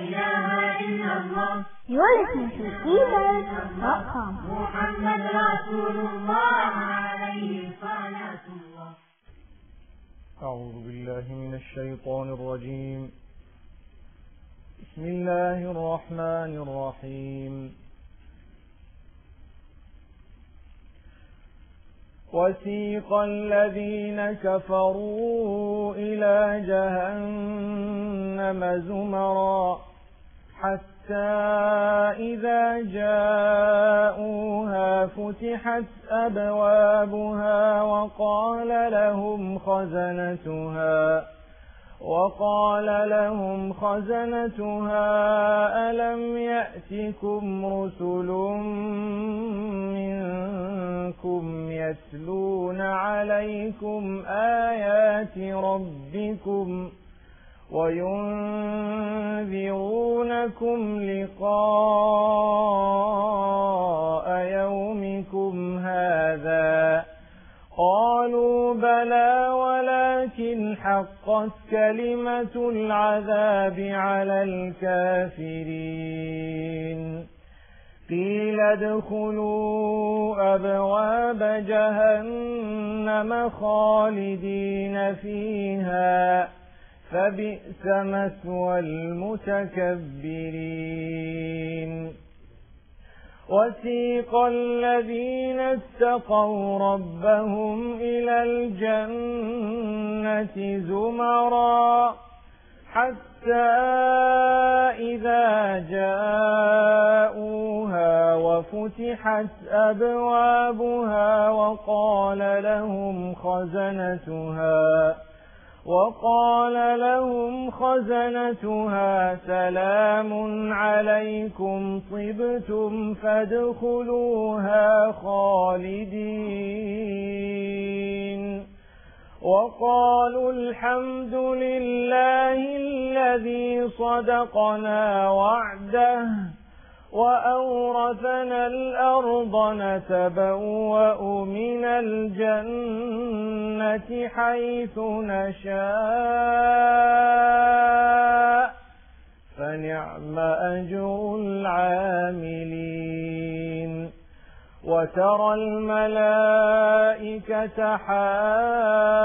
إله إلا الله listening to eBird.com. محمد رسول الله عليه صلاة الله أعوذ بالله من الشيطان الرجيم. بسم الله الرحمن الرحيم. وسيق الذين كفروا إلى جهنم زمرا. حتى إذا جاءوها فتحت أبوابها وقال لهم خزنتها وقال لهم خزنتها ألم يأتكم رسل منكم يتلون عليكم آيات ربكم؟ وينذرونكم لقاء يومكم هذا. قالوا بلى ولكن حقت كلمة العذاب على الكافرين. قيل ادخلوا أبواب جهنم خالدين فيها. فبئس مثوى المتكبرين. وسيق الذين اتقوا ربهم إلى الجنة زمرا حتى إذا جاءوها وفتحت أبوابها وقال لهم خزنتها وقال لهم خزنتها سلام عليكم طبتم فادخلوها خالدين. وقالوا الحمد لله الذي صدقنا وعده. وأورثنا الأرض نتبوأ من الجنة حيث نشاء فنعم أجر العاملين. وترى الملائكة حافين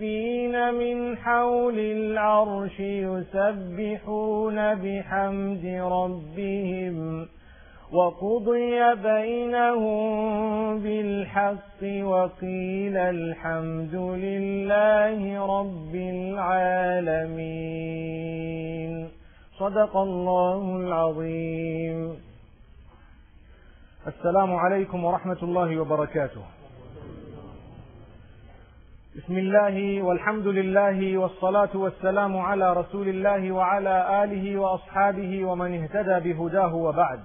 من حول العرش يسبحون بحمد ربهم وقضي بينهم بالحق وقيل الحمد لله رب العالمين صدق الله العظيم السلام عليكم ورحمة الله وبركاته. بسم الله والحمد لله والصلاة والسلام على رسول الله وعلى آله وأصحابه ومن اهتدى بهداه وبعد.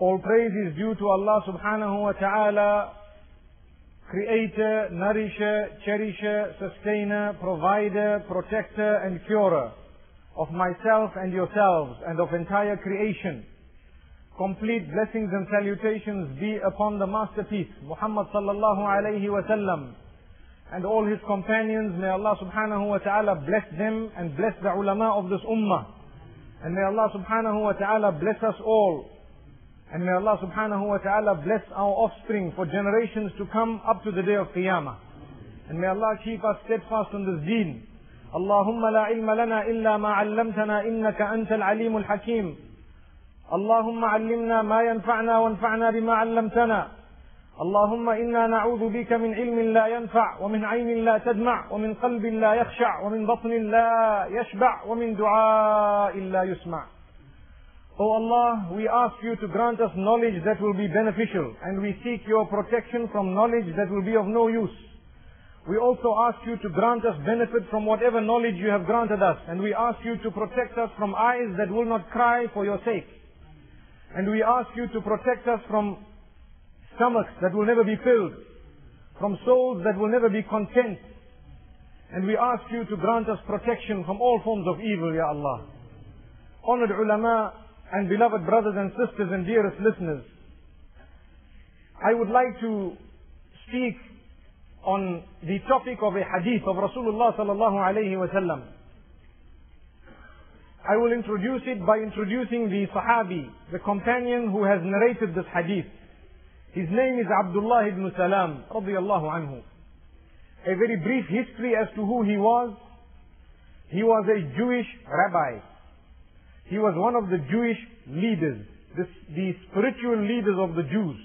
All praise is due to Allah subhanahu wa ta'ala, creator, nourisher, cherisher, sustainer, provider, protector and curer of myself and yourselves and of entire creation. complete blessings and salutations be upon the masterpiece, Muhammad sallallahu alayhi wa sallam, and all his companions. May Allah subhanahu wa ta'ala bless them and bless the ulama of this ummah. And may Allah subhanahu wa ta'ala bless us all. And may Allah subhanahu wa ta'ala bless our offspring for generations to come up to the day of Qiyamah. And may Allah keep us steadfast on this deen. اللهم لا علم لنا إلا ما علمتنا إنك أنت العليم الحكيم اللهم علمنا ما ينفعنا وانفعنا بما علمتنا اللهم انا نعوذ بك من علم لا ينفع ومن عين لا تدمع ومن قلب لا يخشع ومن بطن لا يشبع ومن دعاء لا يسمع O Allah, we ask you to grant us knowledge that will be beneficial and we seek your protection from knowledge that will be of no use. We also ask you to grant us benefit from whatever knowledge you have granted us and we ask you to protect us from eyes that will not cry for your sake. And we ask you to protect us from stomachs that will never be filled, from souls that will never be content. And we ask you to grant us protection from all forms of evil, Ya Allah. Honored ulama and beloved brothers and sisters and dearest listeners, I would like to speak on the topic of a hadith of Rasulullah sallallahu alayhi wa sallam. I will introduce it by introducing the Sahabi, the companion who has narrated this hadith. His name is Abdullah ibn Salam, radiallahu anhu. A very brief history as to who he was. He was a Jewish rabbi. He was one of the Jewish leaders, the, the spiritual leaders of the Jews.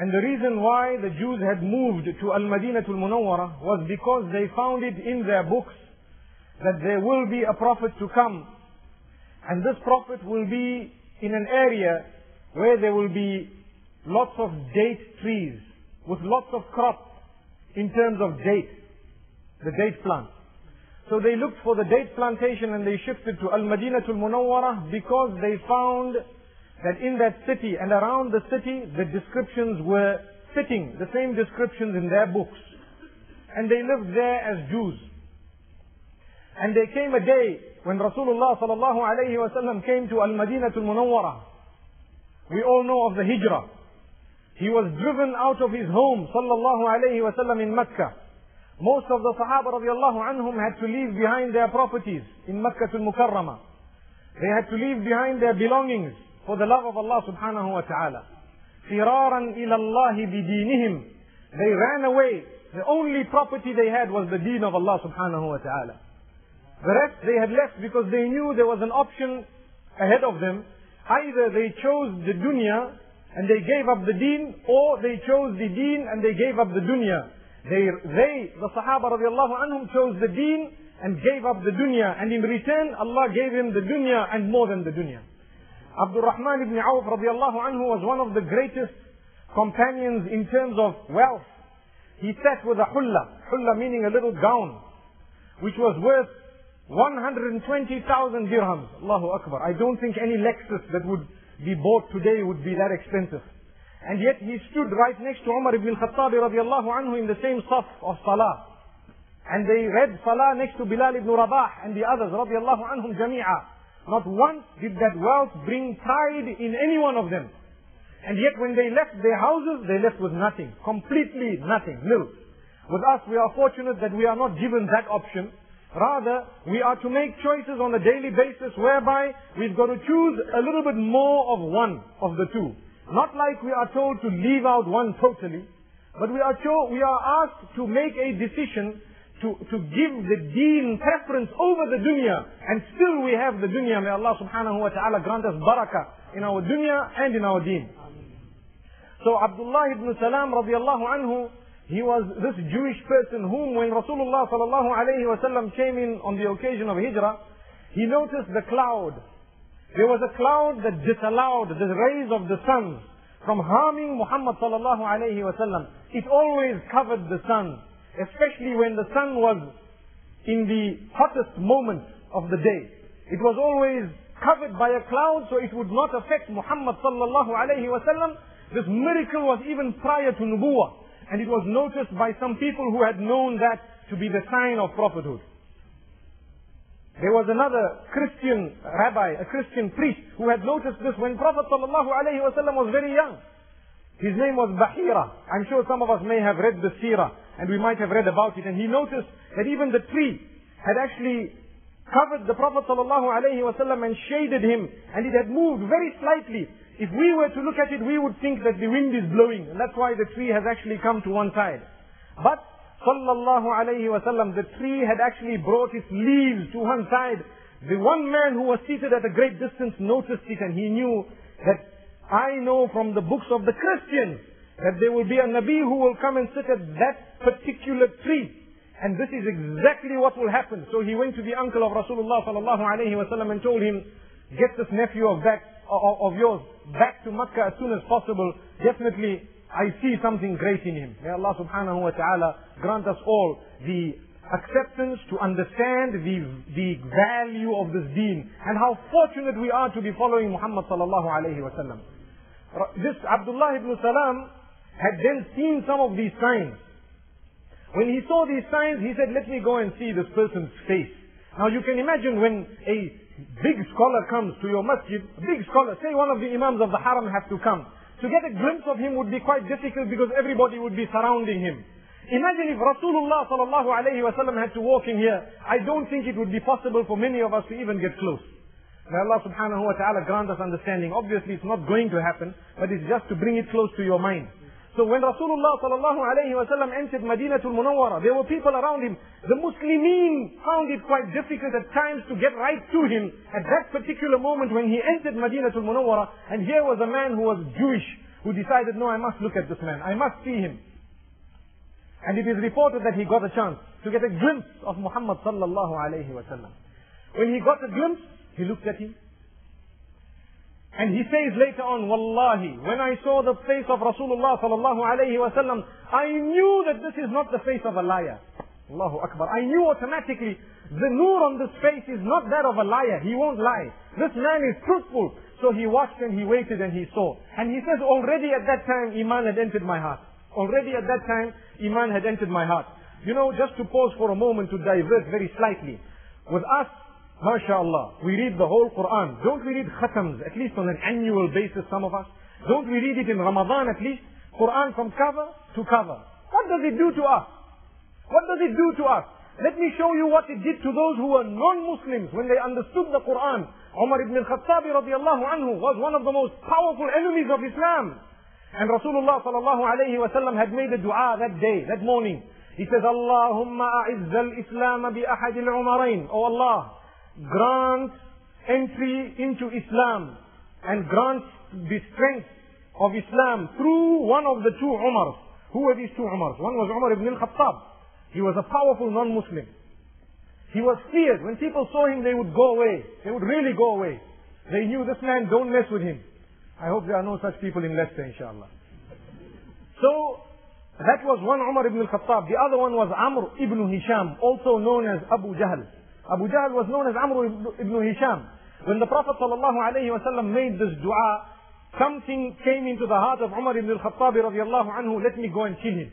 And the reason why the Jews had moved to Al-Madinatul Munawwara was because they found it in their books that there will be a prophet to come. And this prophet will be in an area where there will be lots of date trees with lots of crops in terms of date, the date plant. So they looked for the date plantation and they shifted to Al-Madinatul Munawwara because they found that in that city and around the city the descriptions were fitting, the same descriptions in their books. And they lived there as Jews. And there came a day when Rasulullah sallallahu alayhi wasallam came to Al-Madinatul Munawwara. We all know of the Hijrah. He was driven out of his home sallallahu alayhi wasallam in Mecca. Most of the Sahaba radiallahu anhum had to leave behind their properties in Makkah al-Mukarramah. They had to leave behind their belongings for the love of Allah subhanahu wa ta'ala. فِرَارًا إِلَى اللَّهِ بِدِينِهِمْ They ran away. The only property they had was the deen of Allah subhanahu wa ta'ala. The rest they had left because they knew there was an option ahead of them. Either they chose the dunya and they gave up the deen, or they chose the deen and they gave up the dunya. They, they, the Sahaba radiallahu anhum chose the deen and gave up the dunya. And in return, Allah gave him the dunya and more than the dunya. Abdul Rahman ibn Auf radiallahu anhu was one of the greatest companions in terms of wealth. He sat with a hulla, hulla meaning a little gown, which was worth 120,000 dirhams. Allahu Akbar. I don't think any Lexus that would be bought today would be that expensive. And yet he stood right next to Umar ibn al-Khattab radiallahu anhu in the same saf of salah. And they read salah next to Bilal ibn Rabah and the others radiallahu anhum jami'a. Not once did that wealth bring pride in any one of them. And yet when they left their houses, they left with nothing. Completely nothing. Nil. With us, we are fortunate that we are not given that option. Rather, we are to make choices on a daily basis whereby we've got to choose a little bit more of one of the two. Not like we are told to leave out one totally, but we are, cho- we are asked to make a decision to, to give the deen preference over the dunya. And still we have the dunya. May Allah subhanahu wa ta'ala grant us barakah in our dunya and in our deen. So Abdullah ibn Salam radiallahu anhu, he was this Jewish person whom when Rasulullah sallallahu alayhi wasallam came in on the occasion of Hijrah, he noticed the cloud. There was a cloud that disallowed the rays of the sun from harming Muhammad sallallahu alayhi wasallam. It always covered the sun, especially when the sun was in the hottest moment of the day. It was always covered by a cloud so it would not affect Muhammad sallallahu alayhi wasallam. This miracle was even prior to Nubuwah. And it was noticed by some people who had known that to be the sign of prophethood. There was another Christian rabbi, a Christian priest, who had noticed this when Prophet ﷺ was very young. His name was Bahira. I'm sure some of us may have read the seerah, and we might have read about it. And he noticed that even the tree had actually covered the Prophet ﷺ and shaded him, and it had moved very slightly. If we were to look at it, we would think that the wind is blowing, and that's why the tree has actually come to one side. But sallallahu alayhi wasallam, the tree had actually brought its leaves to one side. The one man who was seated at a great distance noticed it and he knew that I know from the books of the Christians that there will be a Nabi who will come and sit at that particular tree. And this is exactly what will happen. So he went to the uncle of Rasulullah sallallahu alayhi wasallam and told him, get this nephew of that, of, yours back to Makkah as soon as possible. Definitely I see something great in him. May Allah subhanahu wa ta'ala grant us all the acceptance to understand the, the value of this deen and how fortunate we are to be following Muhammad sallallahu alayhi wa sallam. This Abdullah ibn Salam had then seen some of these signs. When he saw these signs, he said, let me go and see this person's face. Now you can imagine when a big scholar comes to your masjid, big scholar, say one of the imams of the haram has to come. To get a glimpse of him would be quite difficult because everybody would be surrounding him. Imagine if Rasulullah sallallahu alayhi had to walk in here. I don't think it would be possible for many of us to even get close. May Allah subhanahu wa ta'ala grant us understanding. Obviously it's not going to happen, but it's just to bring it close to your mind. So when Rasulullah sallallahu alayhi wa sallam entered Madinatul Munawwara, there were people around him. The Muslimin found it quite difficult at times to get right to him at that particular moment when he entered Madinatul Munawwara. And here was a man who was Jewish, who decided, no, I must look at this man. I must see him. And it is reported that he got a chance to get a glimpse of Muhammad sallallahu alayhi wa sallam. When he got a glimpse, he looked at him. And he says later on, Wallahi, when I saw the face of Rasulullah sallallahu alayhi wa sallam, I knew that this is not the face of a liar. Allahu Akbar. I knew automatically the nur on this face is not that of a liar. He won't lie. This man is truthful. So he watched and he waited and he saw. And he says, already at that time, Iman had entered my heart. Already at that time, Iman had entered my heart. You know, just to pause for a moment to divert very slightly. With us, MashaAllah, we read the whole Quran. Don't we read khatams, at least on an annual basis, some of us? Don't we read it in Ramadan at least? Quran from cover to cover. What does it do to us? What does it do to us? Let me show you what it did to those who were non-Muslims when they understood the Quran. Umar ibn al-Khattab radiallahu anhu was one of the most powerful enemies of Islam. And Rasulullah sallallahu alayhi wa sallam had made a dua that day, that morning. He says, Allahumma a'izz al-Islam bi ahad al-umarain. Oh Allah, grant entry into Islam and grant the strength of Islam through one of the two Umars. Who were these two Umars? One was Umar ibn al-Khattab. He was a powerful non-Muslim. He was feared. When people saw him, they would go away. They would really go away. They knew this man, don't mess with him. I hope there are no such people in Leicester, inshallah. So, that was one Umar ibn al-Khattab. The other one was Amr ibn Hisham, also known as Abu Jahl. Abu Jahl was known as Amr ibn Hisham. When the Prophet ﷺ made this dua, something came into the heart of Umar ibn al-Khattab radiallahu anhu, let me go and kill him.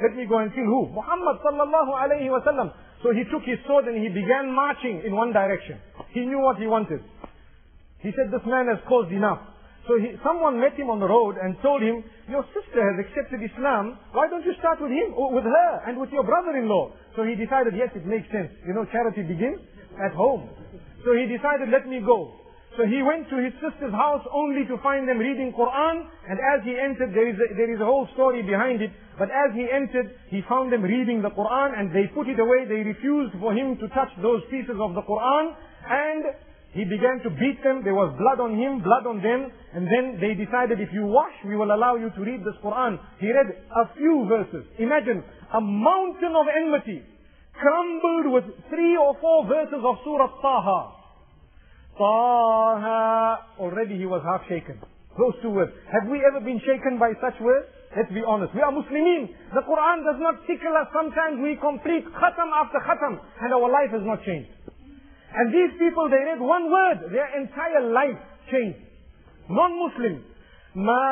Let me go and kill who? Muhammad sallallahu alayhi wa sallam. So he took his sword and he began marching in one direction. He knew what he wanted. He said, this man has caused enough. So he, someone met him on the road and told him, your sister has accepted Islam, why don't you start with him, with her, and with your brother-in-law? So he decided, yes, it makes sense. You know, charity begins at home. So he decided, let me go. So he went to his sister's house only to find them reading Quran, and as he entered, there is a, there is a whole story behind it, but as he entered, he found them reading the Quran, and they put it away, they refused for him to touch those pieces of the Quran, and he began to beat them. There was blood on him, blood on them. And then they decided, if you wash, we will allow you to read this Quran. He read a few verses. Imagine a mountain of enmity crumbled with three or four verses of Surah Taha. Taha. Already he was half shaken. Those two words. Have we ever been shaken by such words? Let's be honest. We are Muslimin. The Quran does not tickle us. Sometimes we complete khatam after khatam and our life has not changed. And these people, they read one word, their entire life changed. Non-Muslims. ما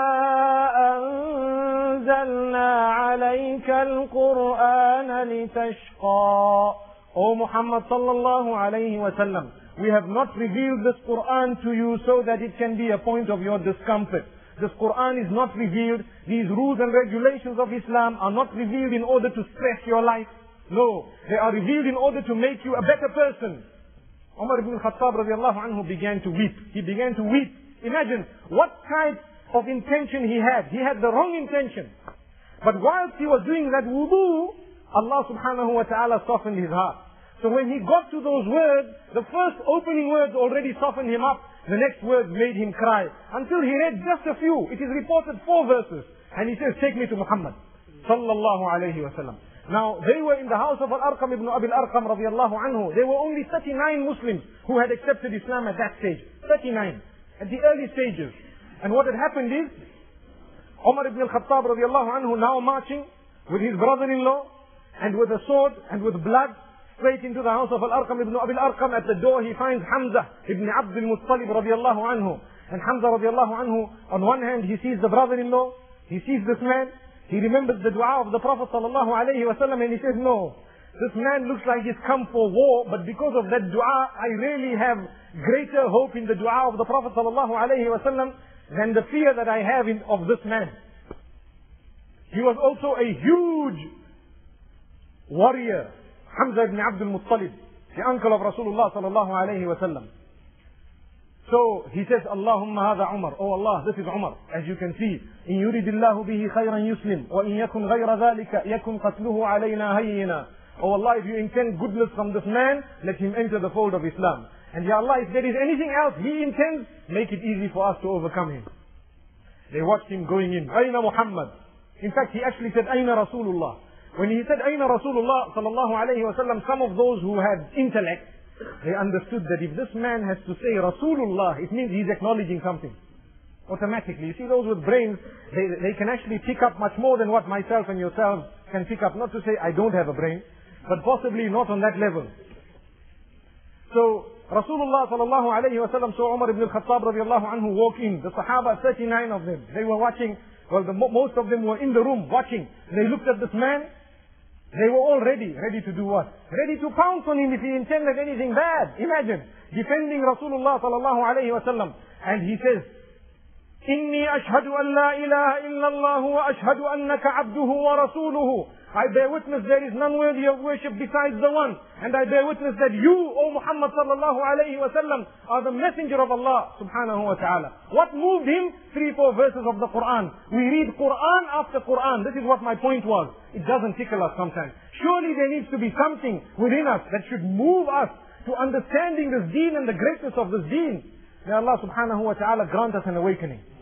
أنزلنا عليك القرآن لتشقى O Muhammad sallallahu alayhi wa sallam, we have not revealed this Quran to you so that it can be a point of your discomfort. This Quran is not revealed. These rules and regulations of Islam are not revealed in order to stress your life. No, they are revealed in order to make you a better person. Umar ibn Khattab radiallahu anhu began to weep. He began to weep. Imagine what type of intention he had. He had the wrong intention. But whilst he was doing that wudu, Allah subhanahu wa ta'ala softened his heart. So when he got to those words, the first opening words already softened him up. The next words made him cry. Until he read just a few. It is reported four verses. And he says, take me to Muhammad. Sallallahu alayhi wa sallam. Now, they were in the house of Al-Arqam ibn Abi Al-Arqam radiallahu anhu. There were only 39 Muslims who had accepted Islam at that stage. 39. At the early stages. And what had happened is, Umar ibn al-Khattab radiallahu anhu now marching with his brother-in-law and with a sword and with blood straight into the house of Al-Arqam ibn Abi Al-Arqam. At the door he finds Hamza ibn Abd al-Muttalib radiallahu anhu. And Hamza radiallahu anhu, on one hand he sees the brother-in-law, he sees this man, he remembers the dua of the Prophet sallallahu alayhi wasallam and he says, no, this man looks like he's come for war, but because of that dua, I really have greater hope in the dua of the Prophet sallallahu alayhi wasallam than the fear that I have in, of this man. He was also a huge warrior, Hamza ibn Abdul Muttalib, the uncle of Rasulullah sallallahu alayhi wasallam. So he says, Allahumma hada Umar. Oh Allah, this is Umar. As you can see, إن يريد الله به خيرا يسلم وإن يكن غير ذلك يكن قتله علينا هينا. Oh Allah, if you intend goodness from this man, let him enter the fold of Islam. And Ya Allah, if there is anything else he intends, make it easy for us to overcome him. They watched him going in. Aina Muhammad. In fact, he actually said, Aina Rasulullah. When he said, Aina Rasulullah sallallahu alayhi wa sallam, some of those who had intellect, they understood that if this man has to say Rasulullah, it means he's acknowledging something. Automatically. You see, those with brains, they, they can actually pick up much more than what myself and yourselves can pick up. Not to say I don't have a brain, but possibly not on that level. So, Rasulullah sallallahu alayhi wa sallam saw Umar ibn al-Khattab radiallahu anhu walk in. The Sahaba, 39 of them, they were watching, well, the, most of them were in the room watching. They looked at this man, they were all ready. Ready to do what? Ready to pounce on him if he intended anything bad. Imagine. Defending Rasulullah sallallahu alayhi wa sallam. And he says, إني أشهد أن لا إله إلا الله وأشهد أنك عبده ورسوله I bear witness there is none worthy of worship besides the one. And I bear witness that you, O Muhammad sallallahu alayhi wa sallam, are the messenger of Allah subhanahu wa ta'ala. What moved him? Three, four verses of the Quran. We read Quran after Quran. This is what my point was. It doesn't tickle us sometimes. Surely there needs to be something within us that should move us to understanding this deen and the greatness of this deen. May Allah subhanahu wa ta'ala grant us an awakening.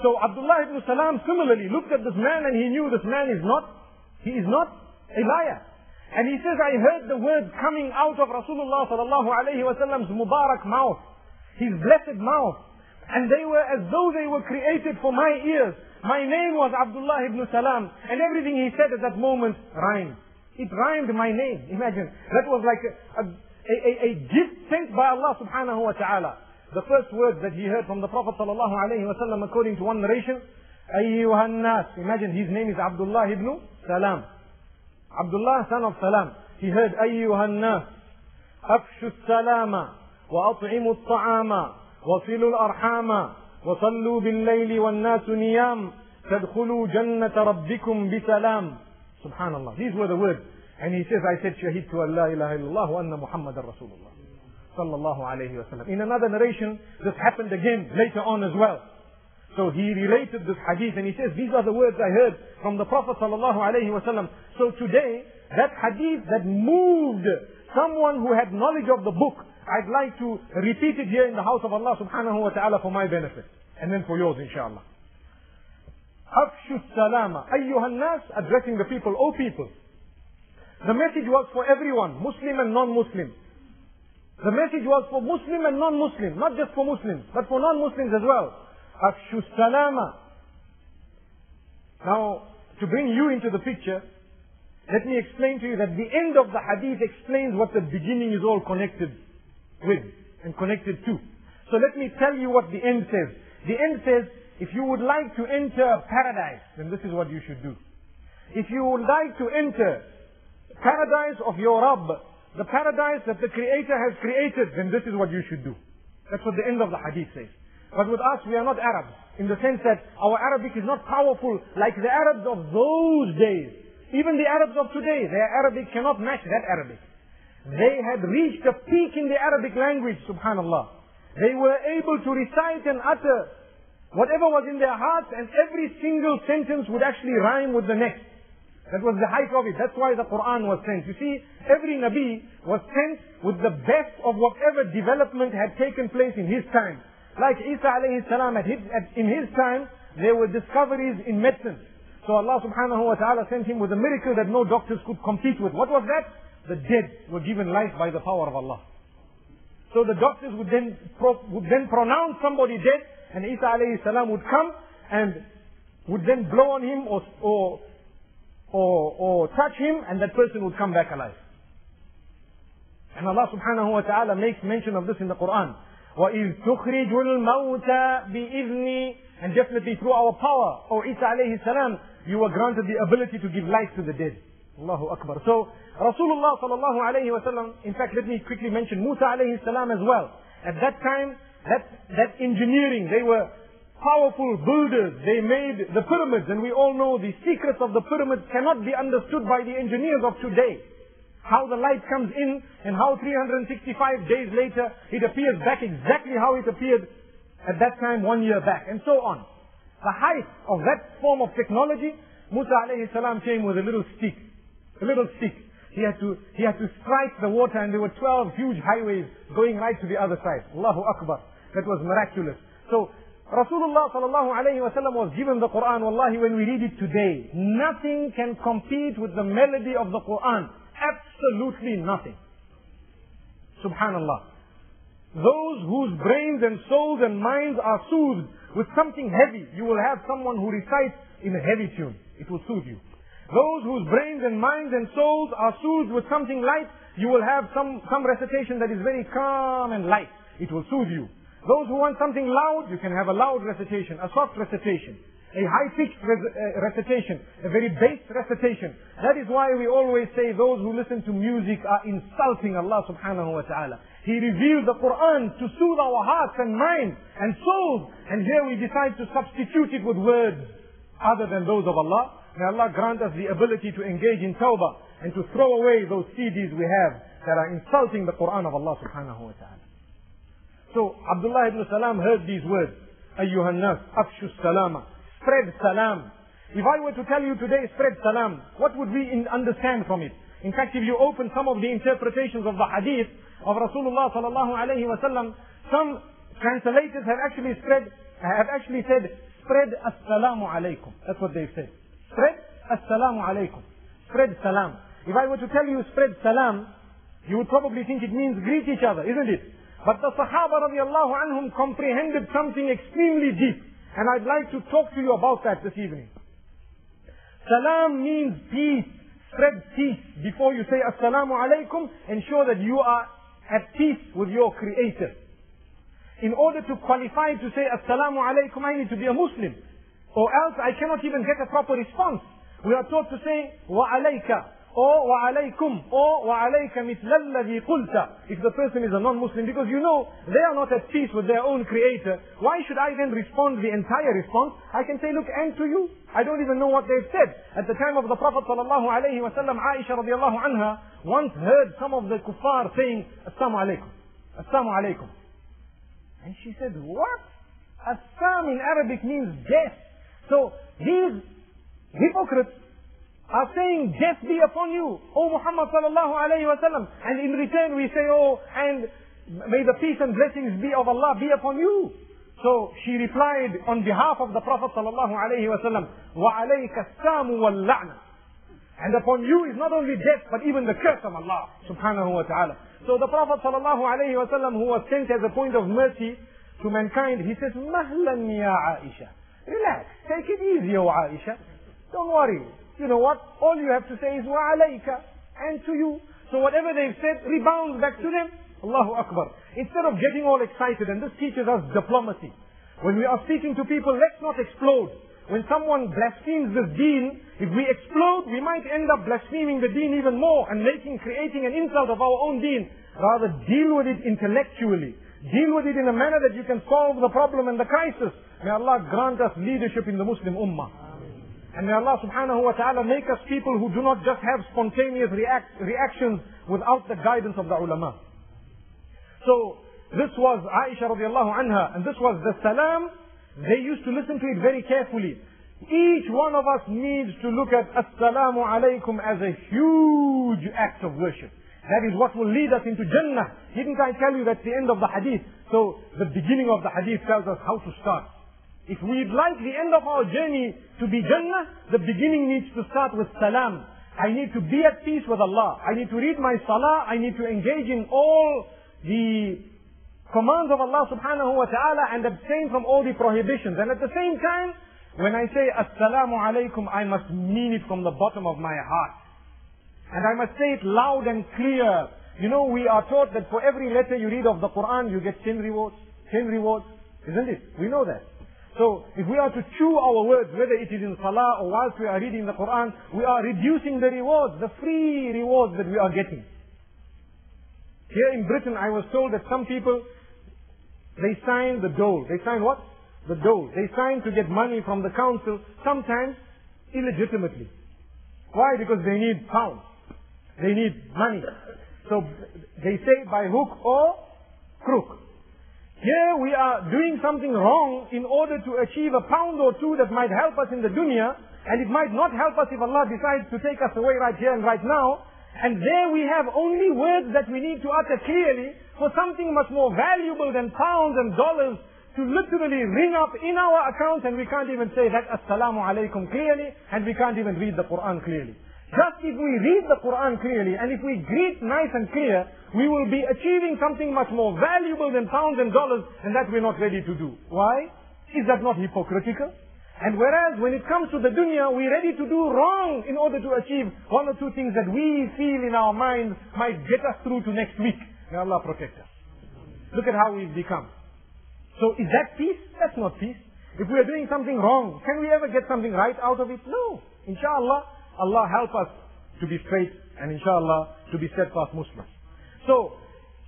So Abdullah ibn Salam similarly looked at this man and he knew this man is not, he is not a liar. And he says, I heard the words coming out of Rasulullah sallallahu alayhi wa sallam's Mubarak mouth, his blessed mouth. And they were as though they were created for my ears. My name was Abdullah ibn Salam. And everything he said at that moment rhymed. It rhymed my name. Imagine. That was like a, a, a, a gift sent by Allah subhanahu wa ta'ala. The first words that he heard from the Prophet sallallahu alaihi wasallam according to one narration, أيها الناس. Imagine his name is Abdullah ibn Salam. Abdullah son of Salam. He heard أيها الناس أفشوا السلام وأطعموا الطعام وصلوا الأرحام وصلوا بالليل والناس نيام تدخلوا جنة ربكم بسلام سبحان الله. These were the words. And he says, I said شهدت أن لا إله إلا الله وأن محمد رسول الله. sallallahu alayhi. In another narration, this happened again later on as well. So he related this hadith and he says, these are the words I heard from the Prophet sallallahu alayhi wasallam. So today, that hadith that moved someone who had knowledge of the book, I'd like to repeat it here in the house of Allah subhanahu wa ta'ala for my benefit. And then for yours inshallah. Afshu salama. Ayyuhan nas, addressing the people, O people. The message was for everyone, Muslim and non-Muslim. The message was for Muslim and non-Muslim, not just for Muslims, but for non-Muslims as well. Afshu salama. Now, to bring you into the picture, let me explain to you that the end of the hadith explains what the beginning is all connected with and connected to. So let me tell you what the end says. The end says, if you would like to enter paradise, then this is what you should do. If you would like to enter paradise of your Rabb, the paradise that the Creator has created, then this is what you should do. That's what the end of the hadith says. But with us, we are not Arabs, in the sense that our Arabic is not powerful like the Arabs of those days. Even the Arabs of today, their Arabic cannot match that Arabic. They had reached a peak in the Arabic language, subhanallah. They were able to recite and utter whatever was in their hearts, and every single sentence would actually rhyme with the next. That was the height of it. That's why the Quran was sent. You see, every Nabi was sent with the best of whatever development had taken place in his time. Like Isa alayhi salam, at his, at, in his time, there were discoveries in medicine. So Allah subhanahu wa ta'ala sent him with a miracle that no doctors could compete with. What was that? The dead were given life by the power of Allah. So the doctors would then, would then pronounce somebody dead, and Isa alayhi salam would come and would then blow on him or, or or, or touch him and that person would come back alive. And Allah subhanahu wa ta'ala makes mention of this in the Quran. وَإِذْ تُخْرِجُ الْمَوْتَ بِإِذْنِ And definitely through our power, O Isa alayhi salam, you were granted the ability to give life to the dead. Allahu Akbar. So, Rasulullah sallallahu alayhi wa sallam, in fact let me quickly mention Musa alayhi salam as well. At that time, that, that engineering, they were powerful builders. They made the pyramids, and we all know the secrets of the pyramids cannot be understood by the engineers of today. How the light comes in and how 365 days later it appears back exactly how it appeared at that time one year back and so on. The height of that form of technology, Musa alayhi salam came with a little stick. A little stick. He had to, he had to strike the water and there were 12 huge highways going right to the other side. Allahu Akbar. That was miraculous. So, Rasulullah sallallahu alayhi wasallam was given the Quran. Wallahi, when we read it today, nothing can compete with the melody of the Quran. Absolutely nothing. Subhanallah. Those whose brains and souls and minds are soothed with something heavy, you will have someone who recites in a heavy tune. It will soothe you. Those whose brains and minds and souls are soothed with something light, you will have some, some recitation that is very calm and light. It will soothe you. Those who want something loud, you can have a loud recitation, a soft recitation a high-pitched uh, recitation, a very bass recitation. That is why we always say those who listen to music are insulting Allah subhanahu wa ta'ala. He revealed the Quran to soothe our hearts and minds and souls. And here we decide to substitute it with words other than those of Allah. May Allah grant us the ability to engage in tawbah and to throw away those CDs we have that are insulting the Quran of Allah subhanahu wa ta'ala. So Abdullah ibn Salam heard these words. Ayyuhan nas, afshu salama. Spread salam. If I were to tell you today, spread salam, what would we understand from it? In fact, if you open some of the interpretations of the hadith of Rasulullah sallallahu alayhi wa some translators have actually spread, have actually said, spread assalamu alaykum. That's what they've said. Spread assalamu alaykum. Spread salam. If I were to tell you spread salam, you would probably think it means greet each other, isn't it? But the Sahaba radiallahu anhum comprehended something extremely deep. And I'd like to talk to you about that this evening. Salam means peace. Spread peace. Before you say Assalamu alaikum, ensure that you are at peace with your Creator. In order to qualify to say Assalamu alaikum, I need to be a Muslim. Or else I cannot even get a proper response. We are taught to say Wa alayka or wa alaykum Or وَعَلَيْكَ مِثْلَ الَّذِي قُلْتَ If the person is a non-Muslim, because you know they are not at peace with their own creator, why should I then respond the entire response? I can say, look, and to you. I don't even know what they've said. At the time of the Prophet sallallahu alayhi wa sallam, Aisha radiallahu anha once heard some of the kuffar saying, Assamu alaykum, Assamu alaykum, And she said, what? Assam in Arabic means death. So these hypocrites are saying, death be upon you, O Muhammad sallallahu alayhi wa sallam. And in return we say, oh, and may the peace and blessings be of Allah be upon you. So she replied on behalf of the Prophet sallallahu alayhi wa sallam, وَعَلَيْكَ السَّامُ وَاللَّعْنَةِ And upon you is not only death, but even the curse of Allah subhanahu wa ta'ala. So the Prophet sallallahu alayhi wa sallam, who was sent as a point of mercy to mankind, he says, مَهْلًا يَا عَائِشَةِ Relax, take it easy, O Aisha. Don't worry you know what? All you have to say is wa alayka and to you. So whatever they've said rebounds back to them. Allahu Akbar. Instead of getting all excited, and this teaches us diplomacy. When we are speaking to people, let's not explode. When someone blasphemes the deen, if we explode, we might end up blaspheming the deen even more and making, creating an insult of our own deen. Rather, deal with it intellectually. Deal with it in a manner that you can solve the problem and the crisis. May Allah grant us leadership in the Muslim Ummah. And may Allah subhanahu wa ta'ala make us people who do not just have spontaneous react, reactions without the guidance of the ulama. So, this was Aisha radiallahu anha, and this was the salam. They used to listen to it very carefully. Each one of us needs to look at Assalamu alaikum as a huge act of worship. That is what will lead us into Jannah. Didn't I tell you that's the end of the hadith? So the beginning of the hadith tells us how to start. If we'd like the end of our journey to be Jannah, the beginning needs to start with salam. I need to be at peace with Allah. I need to read my salah. I need to engage in all the commands of Allah subhanahu wa ta'ala and abstain from all the prohibitions. And at the same time, when I say Assalamu alaikum, I must mean it from the bottom of my heart. And I must say it loud and clear. You know, we are taught that for every letter you read of the Quran, you get 10 rewards. 10 rewards. Isn't it? We know that. So if we are to chew our words, whether it is in salah or whilst we are reading the Quran, we are reducing the rewards, the free rewards that we are getting. Here in Britain, I was told that some people, they sign the dole. They sign what? The dole. They sign to get money from the council, sometimes illegitimately. Why? Because they need pounds. They need money. So they say by hook or crook. Here we are doing something wrong in order to achieve a pound or two that might help us in the dunya, and it might not help us if Allah decides to take us away right here and right now. And there we have only words that we need to utter clearly for something much more valuable than pounds and dollars to literally ring up in our account and we can't even say that assalamu alaikum clearly and we can't even read the Quran clearly. Just if we read the Quran clearly and if we greet nice and clear, we will be achieving something much more valuable than pounds and dollars and that we're not ready to do. Why? Is that not hypocritical? And whereas when it comes to the dunya, we're ready to do wrong in order to achieve one or two things that we feel in our minds might get us through to next week. May Allah protect us. Look at how we've become. So is that peace? That's not peace. If we are doing something wrong, can we ever get something right out of it? No. Inshallah, Allah help us to be straight and inshallah to be steadfast Muslims. So,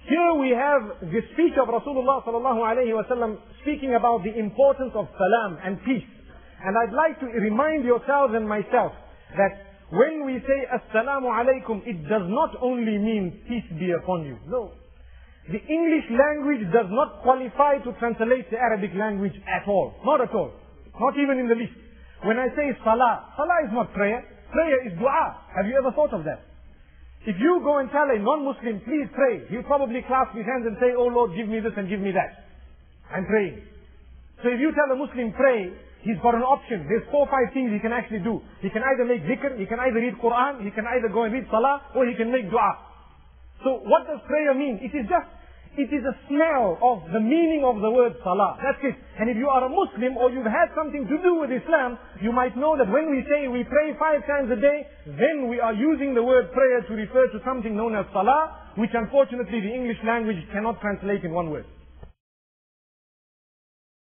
here we have the speech of Rasulullah sallallahu alayhi wasallam speaking about the importance of salam and peace. And I'd like to remind yourselves and myself that when we say assalamu alaikum, it does not only mean peace be upon you. No. The English language does not qualify to translate the Arabic language at all. Not at all. Not even in the least. When I say salah, salah is not prayer. Prayer is dua. Have you ever thought of that? If you go and tell a non-Muslim, please pray, he'll probably clasp his hands and say, Oh Lord, give me this and give me that. I'm praying. So if you tell a Muslim pray, he's got an option. There's four or five things he can actually do. He can either make dhikr, he can either read Quran, he can either go and read salah, or he can make dua. So what does prayer mean? It is just it is a smell of the meaning of the word salah. That's it. And if you are a Muslim or you've had something to do with Islam, you might know that when we say we pray five times a day, then we are using the word prayer to refer to something known as salah, which unfortunately the English language cannot translate in one word.